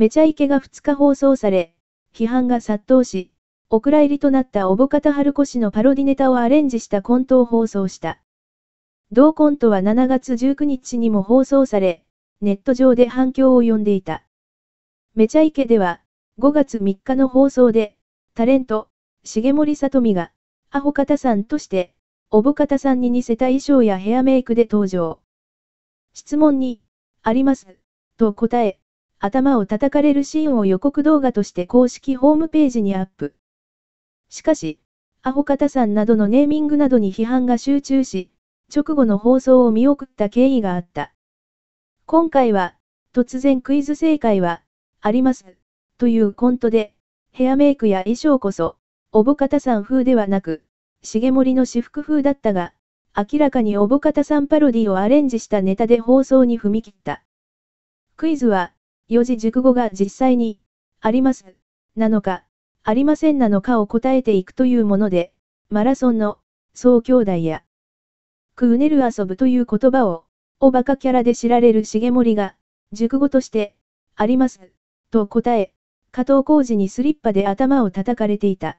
めちゃイケが2日放送され、批判が殺到し、お蔵入りとなったおぼかた春子氏のパロディネタをアレンジしたコントを放送した。同コントは7月19日にも放送され、ネット上で反響を呼んでいた。めちゃイケでは、5月3日の放送で、タレント、重森さとみが、アホ方さんとして、おぼかたさんに似せた衣装やヘアメイクで登場。質問に、あります、と答え、頭を叩かれるシーンを予告動画として公式ホームページにアップ。しかし、アホ方さんなどのネーミングなどに批判が集中し、直後の放送を見送った経緯があった。今回は、突然クイズ正解は、あります、というコントで、ヘアメイクや衣装こそ、おぼかたさん風ではなく、重森の私服風だったが、明らかにおぼかたさんパロディをアレンジしたネタで放送に踏み切った。クイズは、四字熟語が実際に、あります、なのか、ありませんなのかを答えていくというもので、マラソンの、総兄弟や、クうねる遊ぶという言葉を、おバカキャラで知られる重森が、熟語として、あります、と答え、加藤浩二にスリッパで頭を叩かれていた。